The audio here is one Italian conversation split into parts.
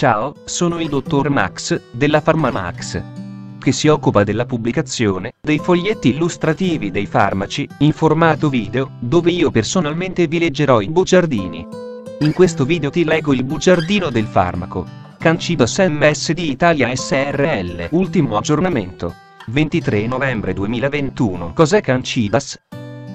Ciao, sono il dottor Max, della PharmaMax, che si occupa della pubblicazione dei foglietti illustrativi dei farmaci, in formato video, dove io personalmente vi leggerò i bugiardini. In questo video ti leggo il bugiardino del farmaco. Cancidas MSD Italia SRL, ultimo aggiornamento. 23 novembre 2021. Cos'è Cancidas?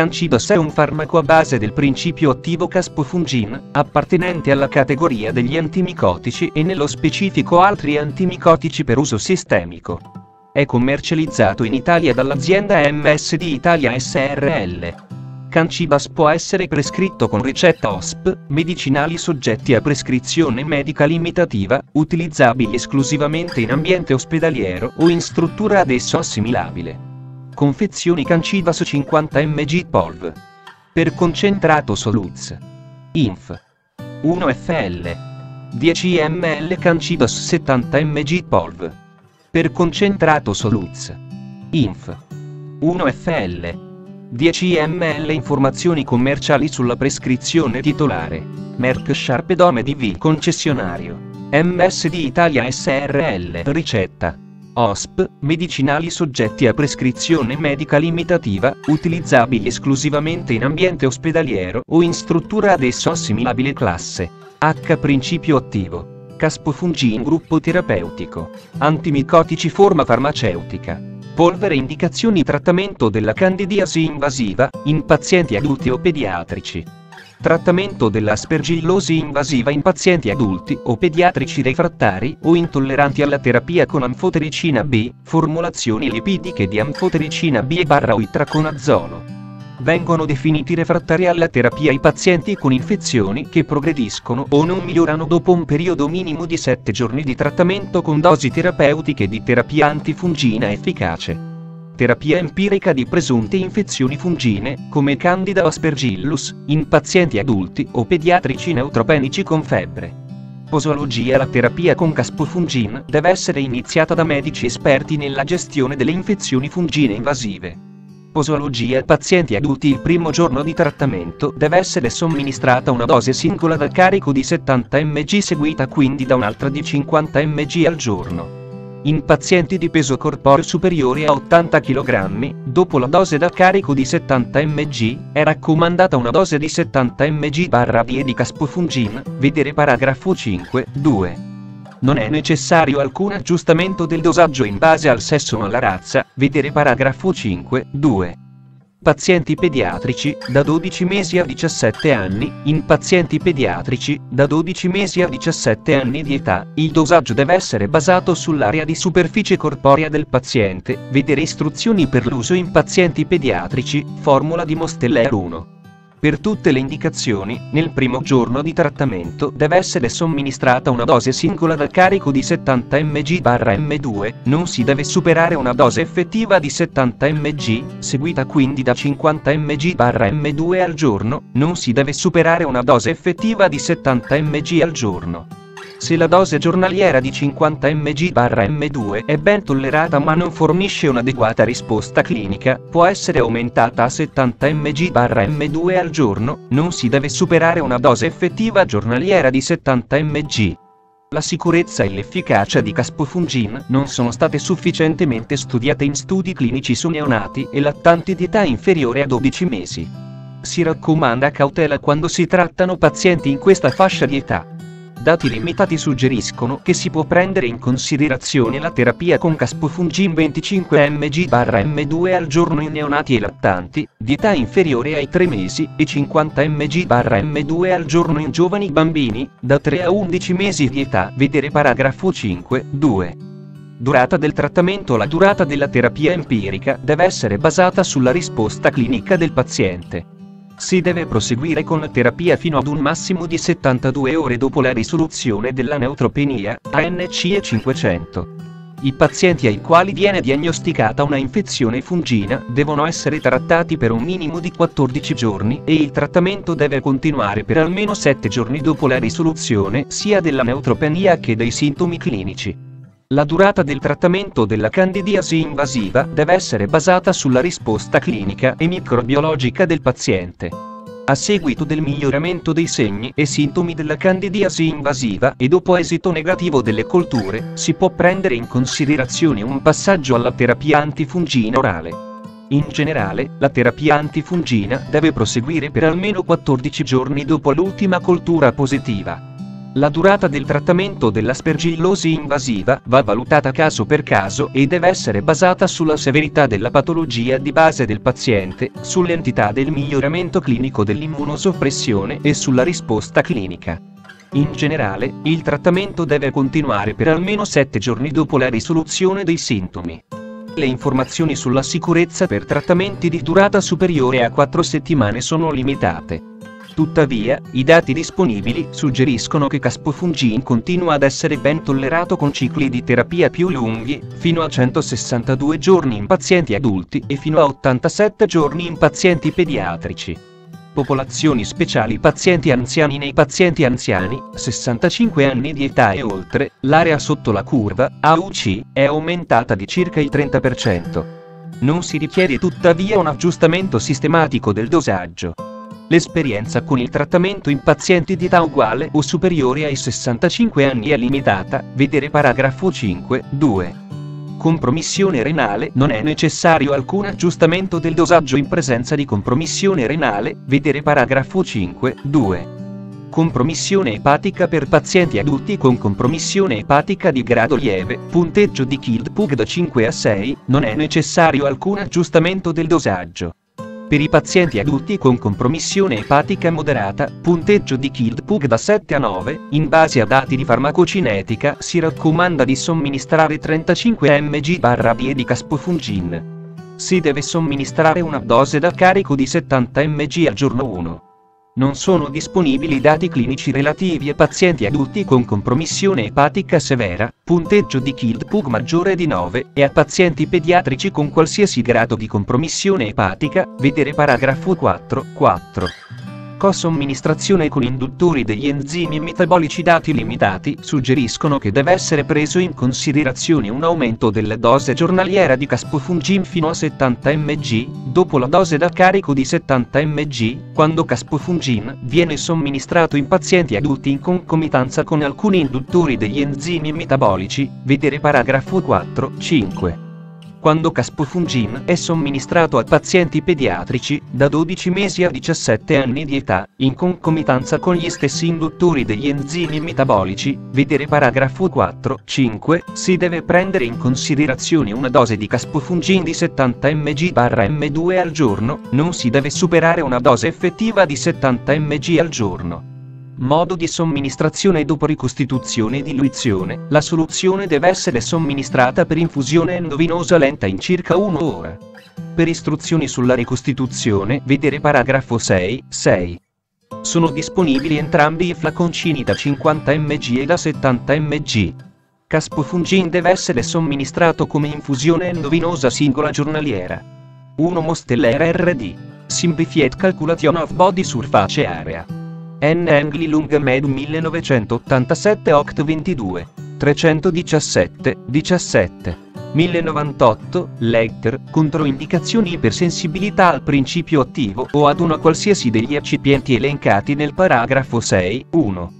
Cancidas è un farmaco a base del principio attivo caspofungin, appartenente alla categoria degli antimicotici e nello specifico altri antimicotici per uso sistemico. È commercializzato in Italia dall'azienda MSD Italia SRL. Cancibas può essere prescritto con ricetta OSP, medicinali soggetti a prescrizione medica limitativa, utilizzabili esclusivamente in ambiente ospedaliero o in struttura ad esso assimilabile confezioni Cancivas 50 mg Polv. Per concentrato Soluz. Inf. 1 FL. 10 ml Cancivas 70 mg Polv. Per concentrato Soluz. Inf. 1 FL. 10 ml Informazioni commerciali sulla prescrizione titolare. Merck Sharp Dome DV Concessionario. MSD Italia SRL Ricetta. OSP, medicinali soggetti a prescrizione medica limitativa, utilizzabili esclusivamente in ambiente ospedaliero o in struttura ad esso assimilabile classe H principio attivo. Caspofungin gruppo terapeutico. Antimicotici forma farmaceutica. Polvere indicazioni trattamento della candidiasi invasiva, in pazienti adulti o pediatrici. Trattamento dell'aspergillosi invasiva in pazienti adulti o pediatrici refrattari o intolleranti alla terapia con anfotericina B, formulazioni lipidiche di anfotericina B e barra o. Vengono definiti refrattari alla terapia i pazienti con infezioni che progrediscono o non migliorano dopo un periodo minimo di 7 giorni di trattamento con dosi terapeutiche di terapia antifungina efficace terapia empirica di presunte infezioni fungine, come Candida Aspergillus, in pazienti adulti o pediatrici neutropenici con febbre. Posologia La terapia con caspofungin deve essere iniziata da medici esperti nella gestione delle infezioni fungine invasive. Posologia Pazienti adulti Il primo giorno di trattamento deve essere somministrata una dose singola dal carico di 70 mg seguita quindi da un'altra di 50 mg al giorno. In pazienti di peso corporeo superiore a 80 kg, dopo la dose da carico di 70 mg, è raccomandata una dose di 70 mg/d di caspofungin, vedere paragrafo 5, 2. Non è necessario alcun aggiustamento del dosaggio in base al sesso o alla razza, vedere paragrafo 5, 2 pazienti pediatrici, da 12 mesi a 17 anni, in pazienti pediatrici, da 12 mesi a 17 anni di età, il dosaggio deve essere basato sull'area di superficie corporea del paziente, vedere istruzioni per l'uso in pazienti pediatrici, formula di Mosteller 1. Per tutte le indicazioni, nel primo giorno di trattamento deve essere somministrata una dose singola dal carico di 70 mg/m2, non si deve superare una dose effettiva di 70 mg, seguita quindi da 50 mg/m2 al giorno, non si deve superare una dose effettiva di 70 mg al giorno. Se la dose giornaliera di 50 mg/m2 è ben tollerata ma non fornisce un'adeguata risposta clinica, può essere aumentata a 70 mg/m2 al giorno, non si deve superare una dose effettiva giornaliera di 70 mg. La sicurezza e l'efficacia di caspofungin non sono state sufficientemente studiate in studi clinici su neonati e lattanti di età inferiore a 12 mesi. Si raccomanda cautela quando si trattano pazienti in questa fascia di età. Dati limitati suggeriscono che si può prendere in considerazione la terapia con caspofungin 25 mg/m2 al giorno in neonati e lattanti, di età inferiore ai 3 mesi, e 50 mg/m2 al giorno in giovani bambini, da 3 a 11 mesi di età. Vedere paragrafo 5, 2. Durata del trattamento La durata della terapia empirica deve essere basata sulla risposta clinica del paziente Si deve proseguire con la terapia fino ad un massimo di 72 ore dopo la risoluzione della neutropenia, ANC 500. I pazienti ai quali viene diagnosticata una infezione fungina devono essere trattati per un minimo di 14 giorni e il trattamento deve continuare per almeno 7 giorni dopo la risoluzione sia della neutropenia che dei sintomi clinici. La durata del trattamento della candidiasi invasiva deve essere basata sulla risposta clinica e microbiologica del paziente. A seguito del miglioramento dei segni e sintomi della candidiasi invasiva e dopo esito negativo delle colture, si può prendere in considerazione un passaggio alla terapia antifungina orale. In generale, la terapia antifungina deve proseguire per almeno 14 giorni dopo l'ultima coltura positiva. La durata del trattamento dell'aspergillosi invasiva va valutata caso per caso e deve essere basata sulla severità della patologia di base del paziente, sull'entità del miglioramento clinico dell'immunosoppressione e sulla risposta clinica. In generale, il trattamento deve continuare per almeno 7 giorni dopo la risoluzione dei sintomi. Le informazioni sulla sicurezza per trattamenti di durata superiore a 4 settimane sono limitate. Tuttavia, i dati disponibili suggeriscono che Caspofungin continua ad essere ben tollerato con cicli di terapia più lunghi, fino a 162 giorni in pazienti adulti e fino a 87 giorni in pazienti pediatrici. Popolazioni speciali pazienti anziani Nei pazienti anziani, 65 anni di età e oltre, l'area sotto la curva, AUC, è aumentata di circa il 30%. Non si richiede tuttavia un aggiustamento sistematico del dosaggio. L'esperienza con il trattamento in pazienti di età uguale o superiore ai 65 anni è limitata, vedere paragrafo 5, 2. Compromissione renale Non è necessario alcun aggiustamento del dosaggio in presenza di compromissione renale, vedere paragrafo 5, 2. Compromissione epatica per pazienti adulti con compromissione epatica di grado lieve, punteggio di KILD-PUG da 5 a 6, non è necessario alcun aggiustamento del dosaggio. Per i pazienti adulti con compromissione epatica moderata, punteggio di KILD-PUG da 7 a 9, in base a dati di farmacocinetica si raccomanda di somministrare 35 mg/b di caspofungin. Si deve somministrare una dose da carico di 70 mg al giorno 1. Non sono disponibili dati clinici relativi a pazienti adulti con compromissione epatica severa, punteggio di KILD-PUG maggiore di 9, e a pazienti pediatrici con qualsiasi grado di compromissione epatica, vedere paragrafo 4, 4 co-somministrazione con induttori degli enzimi metabolici dati limitati suggeriscono che deve essere preso in considerazione un aumento della dose giornaliera di caspofungin fino a 70 mg, dopo la dose da carico di 70 mg, quando caspofungin viene somministrato in pazienti adulti in concomitanza con alcuni induttori degli enzimi metabolici, vedere paragrafo 4, 5 quando Caspofungin è somministrato a pazienti pediatrici, da 12 mesi a 17 anni di età, in concomitanza con gli stessi induttori degli enzimi metabolici, vedere paragrafo 4, 5, si deve prendere in considerazione una dose di Caspofungin di 70 mg/m2 al giorno, non si deve superare una dose effettiva di 70 mg al giorno. Modo di somministrazione dopo ricostituzione e diluizione. La soluzione deve essere somministrata per infusione endovenosa lenta in circa 1 ora. Per istruzioni sulla ricostituzione, vedere paragrafo 6, 6. Sono disponibili entrambi i flaconcini da 50 mg e da 70 mg. Caspofungin deve essere somministrato come infusione endovenosa singola giornaliera. 1 Mostellera RD. Simplified Calculation of Body Surface Area. N. Angli Lung Med 1987 Oct 22. 317, 17. 1098, letter, controindicazioni ipersensibilità al principio attivo o ad una qualsiasi degli eccipienti elencati nel paragrafo 6, 1.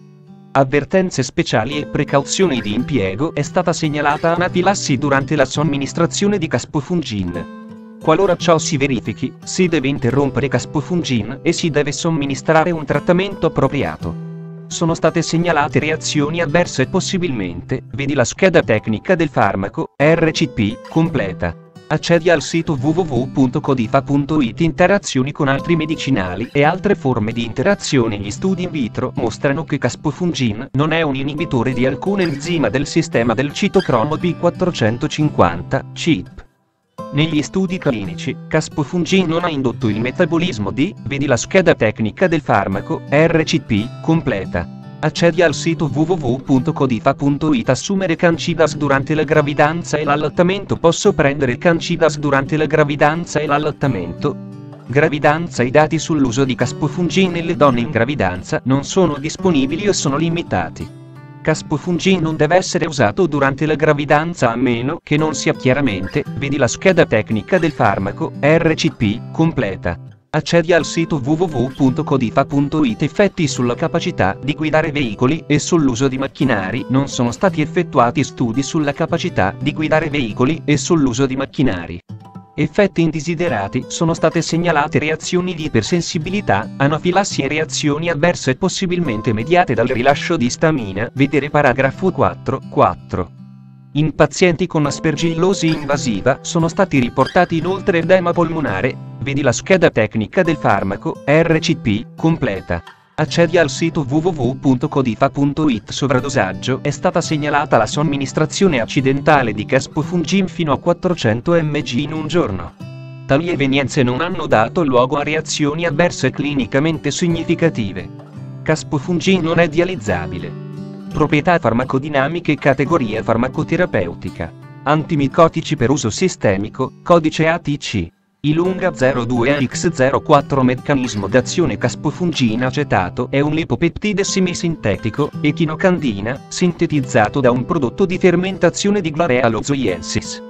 Avvertenze speciali e precauzioni di impiego è stata segnalata anafilassi durante la somministrazione di caspofungin. Qualora ciò si verifichi, si deve interrompere caspofungin e si deve somministrare un trattamento appropriato. Sono state segnalate reazioni avverse possibilmente, vedi la scheda tecnica del farmaco, RCP, completa. Accedi al sito www.codifa.it Interazioni con altri medicinali e altre forme di interazione Gli studi in vitro mostrano che caspofungin non è un inibitore di alcun enzima del sistema del citocromo P450, CIP. Negli studi clinici, caspofungin non ha indotto il metabolismo di, vedi la scheda tecnica del farmaco, RCP, completa. Accedi al sito www.codifa.it Assumere Cancidas durante la gravidanza e l'allattamento Posso prendere Cancidas durante la gravidanza e l'allattamento? Gravidanza I dati sull'uso di caspofungin nelle donne in gravidanza non sono disponibili o sono limitati. Caspofungin non deve essere usato durante la gravidanza a meno che non sia chiaramente, vedi la scheda tecnica del farmaco, RCP, completa. Accedi al sito www.codifa.it Effetti sulla capacità di guidare veicoli e sull'uso di macchinari Non sono stati effettuati studi sulla capacità di guidare veicoli e sull'uso di macchinari. Effetti indesiderati sono state segnalate reazioni di ipersensibilità, anafilassi e reazioni avverse possibilmente mediate dal rilascio di stamina, vedere paragrafo 4, 4. In pazienti con aspergillosi invasiva sono stati riportati inoltre edema polmonare, vedi la scheda tecnica del farmaco, RCP, completa. Accedi al sito www.codifa.it Sovradosaggio è stata segnalata la somministrazione accidentale di caspofungin fino a 400 mg in un giorno. Tali evenienze non hanno dato luogo a reazioni avverse clinicamente significative. Caspofungin non è dializzabile. Proprietà farmacodinamiche Categoria farmacoterapeutica. Antimicotici per uso sistemico, codice ATC. Ilunga 02X04 Meccanismo d'azione caspofungina acetato è un lipopeptide semisintetico, echinocandina, sintetizzato da un prodotto di fermentazione di Glarealozoiensis.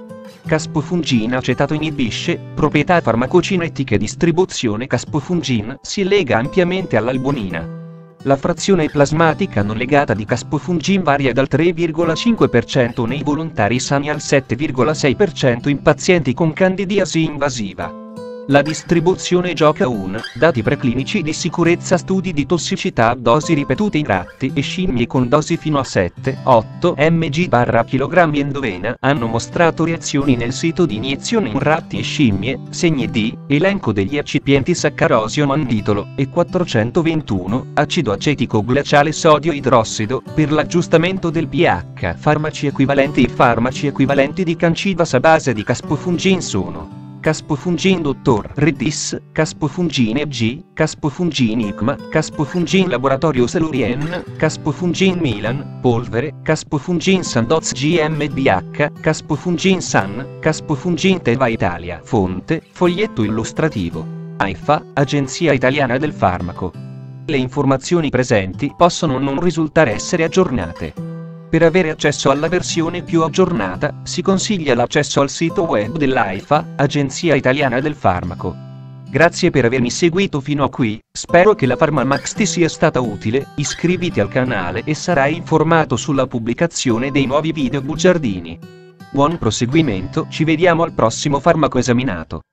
Caspofungina acetato inibisce, proprietà farmacocinetiche distribuzione Caspofungin si lega ampiamente all'albumina. La frazione plasmatica non legata di caspofungin varia dal 3,5% nei volontari sani al 7,6% in pazienti con candidiasi invasiva. La distribuzione gioca un, dati preclinici di sicurezza studi di tossicità a dosi ripetute in ratti e scimmie con dosi fino a 7, 8 mg barra kg endovena hanno mostrato reazioni nel sito di iniezione in ratti e scimmie, segni di, elenco degli eccipienti saccarosio manditolo, e 421, acido acetico glaciale sodio idrossido, per l'aggiustamento del pH. Farmaci equivalenti e farmaci equivalenti di cancidas a base di caspofungin sono Caspofungin Dottor Redis, Caspofungin G, Caspofungin ICMA, Caspofungin Laboratorio Salurien, Caspofungin Milan, Polvere, Caspofungin Sandoz GmbH, Caspofungin San, Caspofungin Teva Italia. Fonte, foglietto illustrativo. AIFA, Agenzia Italiana del Farmaco. Le informazioni presenti possono non risultare essere aggiornate. Per avere accesso alla versione più aggiornata, si consiglia l'accesso al sito web dell'AIFA, Agenzia Italiana del Farmaco. Grazie per avermi seguito fino a qui, spero che la PharmaMax ti sia stata utile, iscriviti al canale e sarai informato sulla pubblicazione dei nuovi video bugiardini. Buon proseguimento, ci vediamo al prossimo farmaco esaminato.